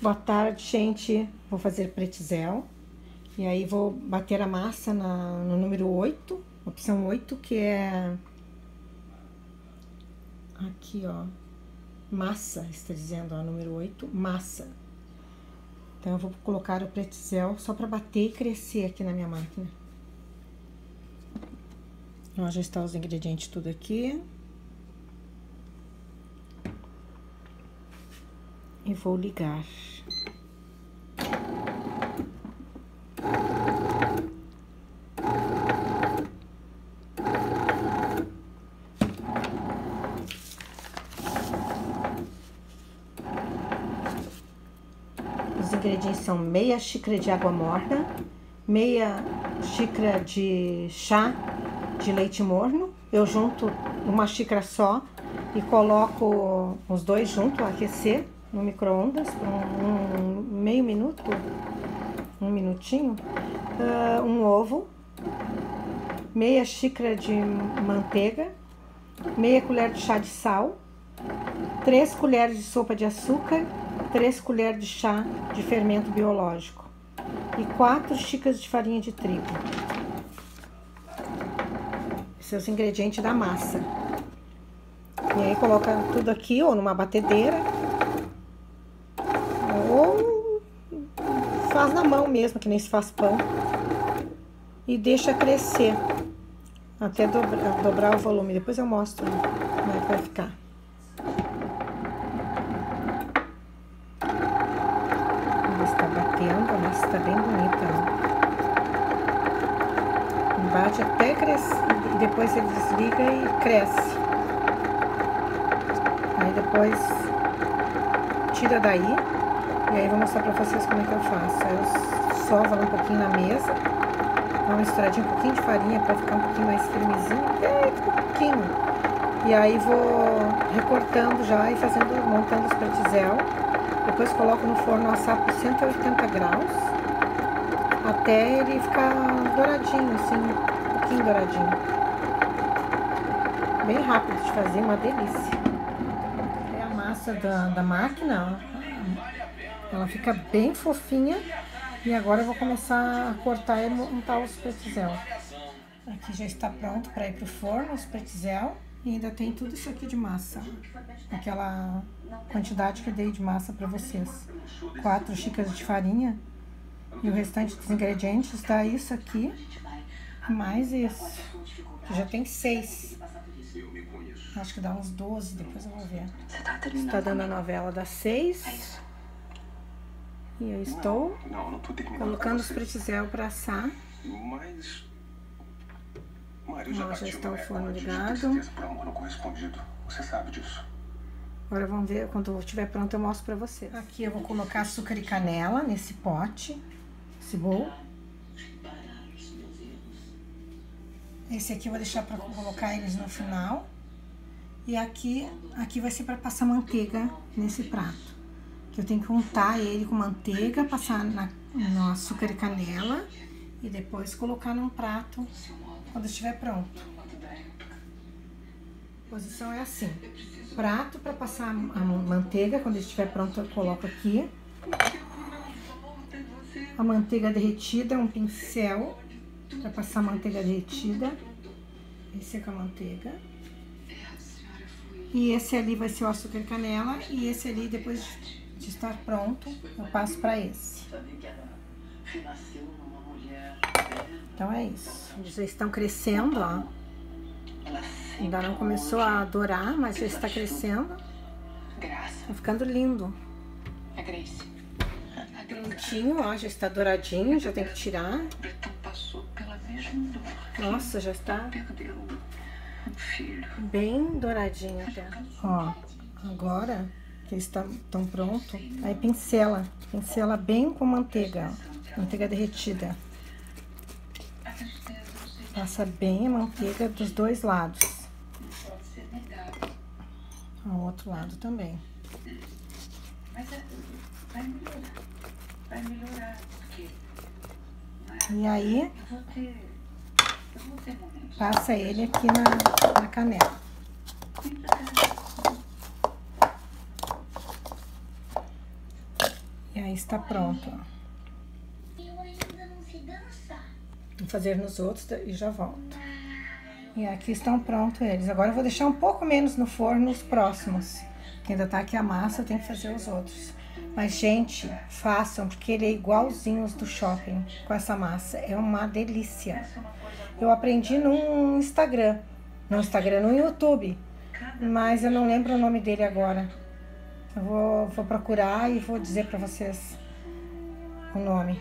Boa tarde, gente. Vou fazer pretzel. E aí vou bater a massa na, no número 8, opção 8, que é aqui, ó. Massa, está dizendo, ó, número 8, massa. Então eu vou colocar o pretzel só para bater e crescer aqui na minha máquina. Ó, já está os ingredientes tudo aqui. E vou ligar. Os ingredientes são meia xícara de água morna, meia xícara de chá de leite morno. Eu junto uma xícara só e coloco os dois juntos a aquecer no micro-ondas por um, um, meio minuto, um minutinho. Uh, um ovo, meia xícara de manteiga, meia colher de chá de sal, três colheres de sopa de açúcar, três colheres de chá de fermento biológico e quatro xícaras de farinha de trigo seus ingredientes da massa. E aí coloca tudo aqui, ou numa batedeira, ou faz na mão mesmo, que nem se faz pão. E deixa crescer até dobrar, dobrar o volume. Depois eu mostro como é que vai ficar. Está batendo, a massa está bem bonita. Bate até crescer e depois você desliga e cresce. Aí depois tira daí e aí vou mostrar pra vocês como é que eu faço. Eu sovo ela um pouquinho na mesa, dá uma misturadinha, um pouquinho de farinha pra ficar um pouquinho mais firmezinho, bem pouquinho. E aí vou recortando já e fazendo, montando os pretzel. Depois coloco no forno assar por 180 graus até ele ficar douradinho, assim, um pouquinho douradinho bem rápido de fazer, uma delícia. É a massa da, da máquina, ela fica bem fofinha. E agora eu vou começar a cortar e montar os pretzel. Aqui já está pronto para ir pro forno, os pretzel. E ainda tem tudo isso aqui de massa. Aquela quantidade que eu dei de massa para vocês. Quatro xícaras de farinha. E o restante dos ingredientes dá isso aqui. Mais isso. Já tem seis. Acho que dá uns 12, depois eu vou ver. Você tá? Está dando a novela das 6. E eu estou não, não, não colocando os pretzel para assar. Mas. Mário já, já está o forno ligado. Você sabe disso. Agora vamos ver, quando estiver pronto eu mostro para você. Aqui eu vou colocar açúcar e canela nesse pote, esse bowl. Esse aqui eu vou deixar para colocar eles no final. E aqui, aqui vai ser para passar manteiga nesse prato. Eu tenho que untar ele com manteiga, passar na, no açúcar e canela e depois colocar num prato quando estiver pronto. A posição é assim. Prato para passar a manteiga, quando estiver pronto eu coloco aqui. A manteiga derretida, um pincel para passar a manteiga derretida. Esse é a manteiga. E esse ali vai ser o açúcar e canela. E esse ali, depois de estar pronto, eu passo para esse. Então é isso. Eles já estão crescendo, ó. Ainda não começou a dourar, mas já está crescendo. Tá ficando lindo. Bonitinho, ó, já está douradinho, já tem que tirar. Nossa, já está Bem douradinho até. Ó, agora que eles estão prontos, aí pincela. Pincela bem com manteiga, ó, manteiga derretida. Passa bem a manteiga dos dois lados. O outro lado também. Mas vai melhorar. Vai melhorar. E aí, Passa ele aqui na, na canela. E aí está pronto. Vou fazer nos outros e já volto. E aqui estão prontos eles. Agora eu vou deixar um pouco menos no forno os próximos. Que ainda tá aqui a massa, tenho que fazer os outros. Mas, gente, façam, porque ele é igualzinho os do shopping com essa massa. É uma delícia. Eu aprendi no Instagram. No Instagram, no YouTube. Mas eu não lembro o nome dele agora. Eu vou, vou procurar e vou dizer para vocês o nome.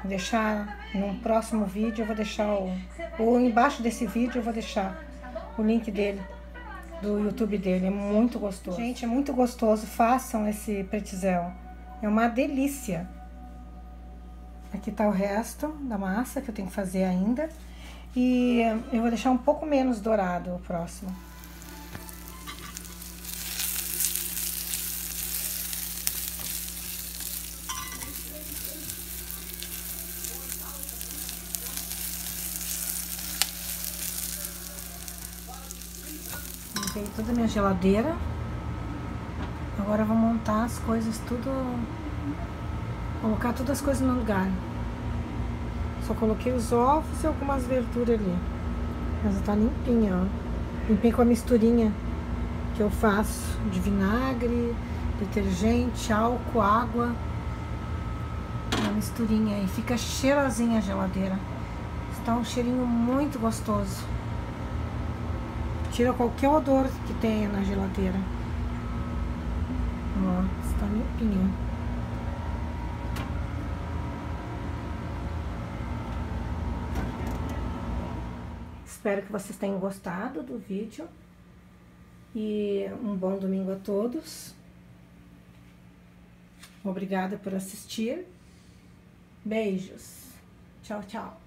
Vou deixar no próximo vídeo, eu vou deixar o. Ou embaixo desse vídeo eu vou deixar o link dele, do YouTube dele. É muito gostoso. Gente, é muito gostoso. Façam esse pretzel. É uma delícia. Aqui tá o resto da massa que eu tenho que fazer ainda. E eu vou deixar um pouco menos dourado o próximo. Limpei toda a minha geladeira. Agora eu vou montar as coisas tudo... Colocar todas as coisas no lugar. Só coloquei os ovos e algumas verduras ali. Mas tá limpinha, ó. Limpei com a misturinha que eu faço de vinagre, detergente, álcool, água. Uma misturinha aí. Fica cheirosinha a geladeira. Está um cheirinho muito gostoso. Tira qualquer odor que tenha na geladeira. Ó, está limpinha. Espero que vocês tenham gostado do vídeo. E um bom domingo a todos. Obrigada por assistir. Beijos. Tchau, tchau.